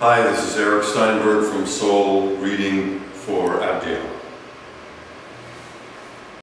Hi, this is Eric Steinberg from Seoul reading for Abdiel.